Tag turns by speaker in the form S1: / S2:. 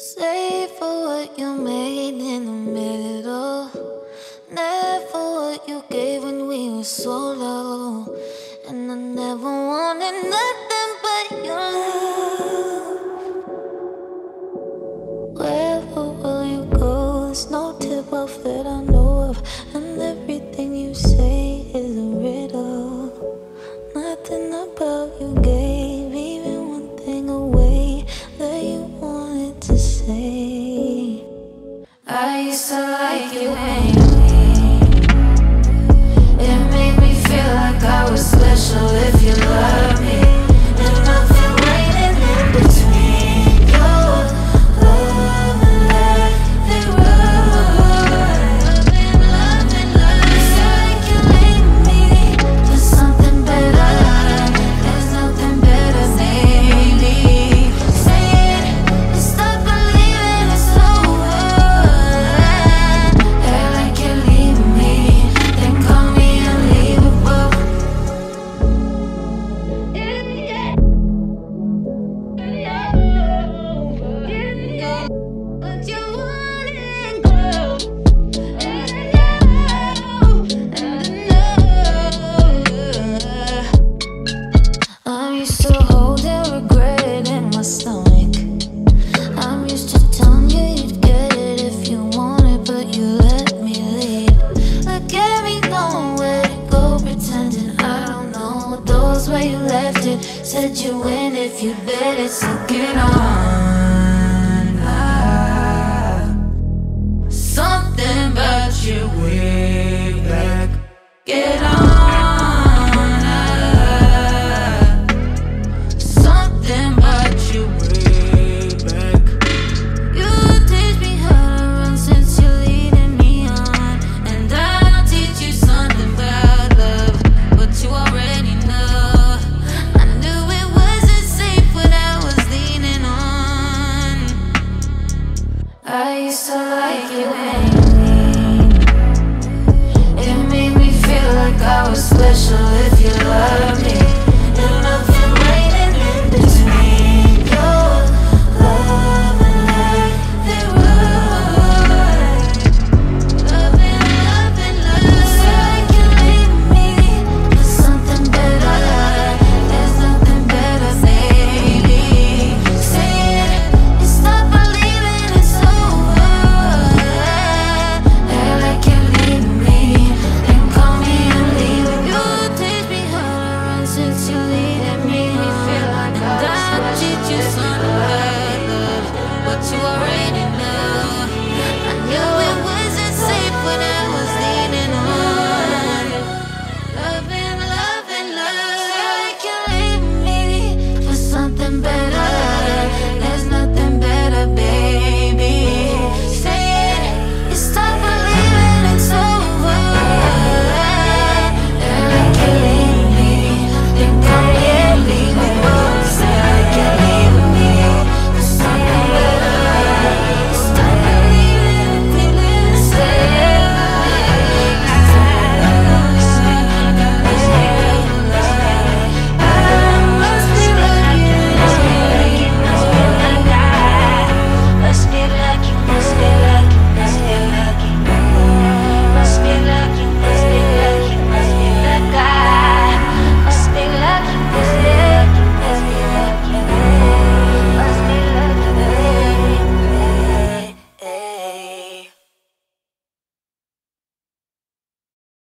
S1: Save for what you made in the middle. Never what you gave when we were so low. And I never wanted nothing but your love. Where will you go? There's no tip off that I know. I used to like you when let you win if you bet it so get on. Something about you. used to like It made me feel like I was special if you love. you so